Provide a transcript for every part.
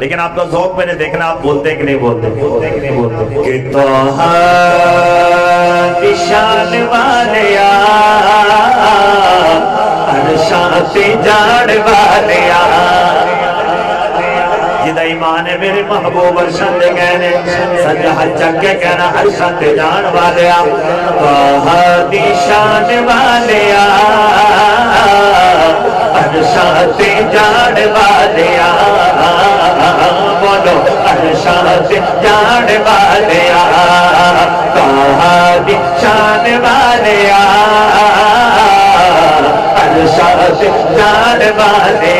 लेकिन आपका जौक मैंने देखना आप बोलते कि नहीं बोलते? बोलते कि नहीं बोलते कि तो निशान वाले शांति जान वाले जिदा ईमान है मेरे महबूब अरशन दे कहने सच हर चक्के कहना हर शंत जान वाले तो शान वाले अरशात जान वाले अरशात जान वाले वाले अरशात जान वाले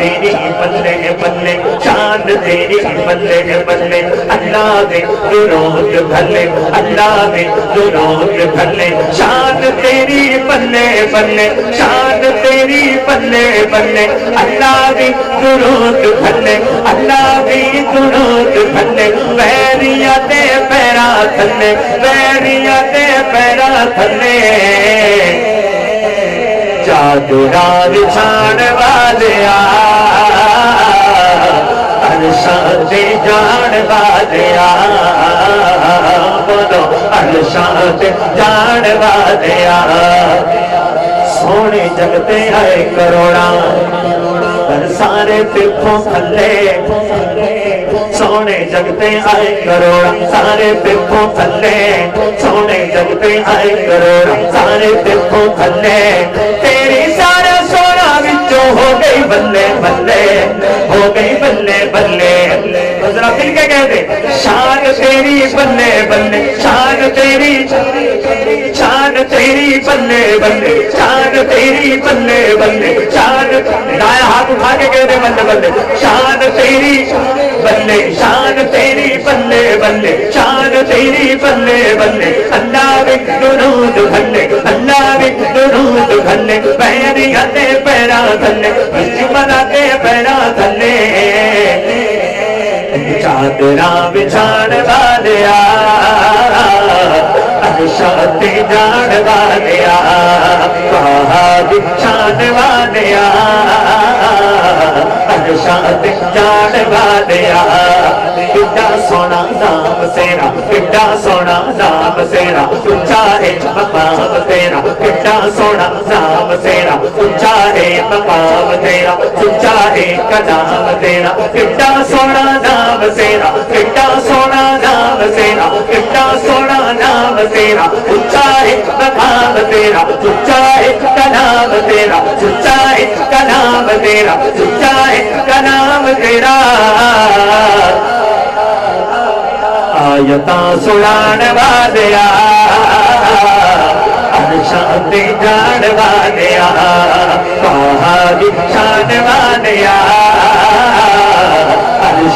तेरी बल्ले बल्ले शान तेरी बल्ले बल्ले अल्लाह दे दुरूद भले अल्लाह दे दुरूद भले शान तेरी बल्ले बल्ले शान तेरी बल्ले बल्ले अल्लाह दी दुरूद भले अल्लाह दी दुरूद भले पैरिया ते पैरा थले पैरिया ते पैरा थले चादरा बिछाण वाले अरशाते जान वाले बोलो अरशाते जान वाले सोने जगते आए करोड़ा। पर सारे पिछों थले सोने जगते आए करोड़ा। सारे पिछों थले सोने जगते आए करोड़ा। सारे पिछों थले तेरी सारा सोना विचों हो गई बल्ले बल्ले। हो गई बल्ले बल्ले। जरा मिल के कहते शान तेरी बल्ले बल्ले। शान तेरी शान तेरी बल्ले बल्ले शान तेरी बल्ले बल्ले शान दाया हाथ उठा के कहते बल्ले बल्ले शान तेरी बल्ले शान तेरी बल्ले बल्ले शान तेरी बल्ले बल्ले अल्लाह दुरूद भल्ले अल्लाह दुरूद भल्ले पैरिया ते पैरा थल्ले दुश्मना ते पैरा थल्ले चादरा बिछाण वाले शांति जान वालिया कहा बिछाण वाले शांति जान वाले किड्डा सोना नाम सेरा किड्डा सोना नाम सेरा ऊँचा है मकाम तेरा किड्डा सोना नाम सेरा ऊँचा है मकाम तेरा ऊँचा है कलाम तेरा किड्डा सोना नाम सेरा किड्डा सोना नाम सेरा किड्डा सोना नाम तेरा ऊँचा है तेरा ऊँचा है कलाम तेरा ऊँचा है कलाम तेरा ऊँचा है कलाम तेरा। आयता सुनान वालिया शांति जान वालिया पहाड़ी शान वालिया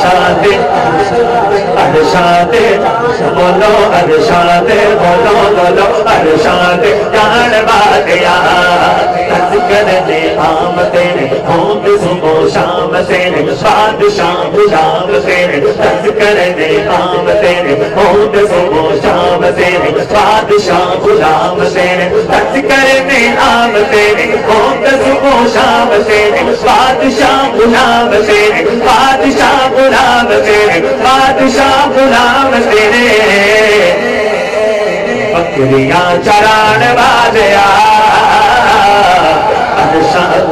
शांति शांत अ सुबह शाम तेरे बादशाह शाम तेरे दस कर दे आम तेरे होंगे सुबह शाम तेरे बादशाह गुलाम तेरे दस कर दे आम तेरे होंगे सुबह शाम तेरे बादशाह गुलाम तेरे बादशाह गुलाम तेरे बादशाह गुलाम तेरे बकरियाँ चरान वाले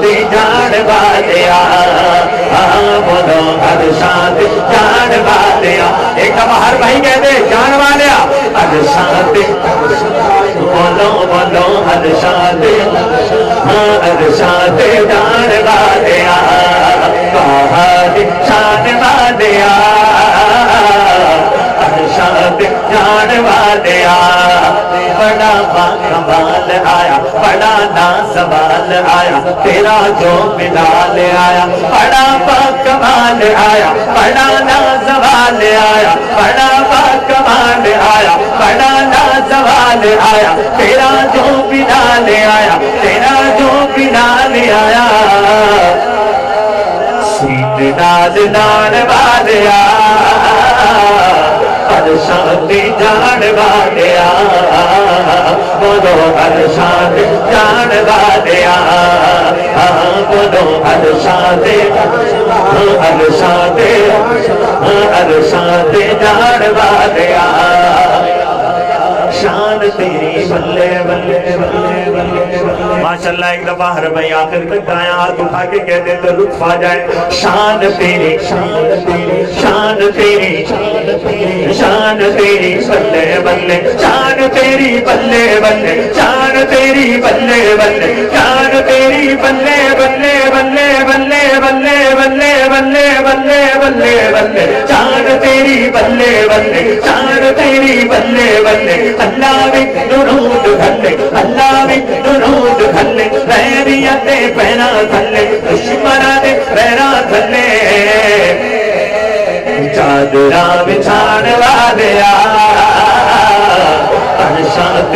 शांति जान वाले बोलो हर शांति जान वाले एक दफ़ा हर भाई कहते जान वाले हर शांति बोलो बोलो हर शांति हर शांति जान कहानी शान वाले शांति जान बड़ा कमाल आया बड़ा ना सवाल आया, तेरा जो मिलाल आया बड़ा कमाल आया बड़ा ना सवाल आया बड़ा कमाल आया बड़ा ना सवाल आया, तेरा जो मिलाल आया, तेरा जो मिलाल आया। सीन नाल वालिया हर शांति जान वालिया। बोलो माशाल्लाह, एक दफ़ा हर भाई आखिर तक दाया हाथ उठा के कहते तो लुत्फ आ जाए। शान तेरी शान तेरी शान तेरी शान तेरी, बल्ले बल्ले, शान तेरी बल्ले बल्ले शान तेरी बल्ले बल्ले शान तेरी बल्ले बल्ले बल्ले बल्ले बल्ले बल्ले बल्ले बल्ले बल्ले बल्ले शान तेरी बल्ले बल्ले शान तेरी बल्ले बल्ले, अल्लाह भी दुरूद घल्ले अल्लाह भी दुरूद घल्ले पैरिया ते थल्ले दुश्मना पैरा थल्ले चादरा बिछाण वालिया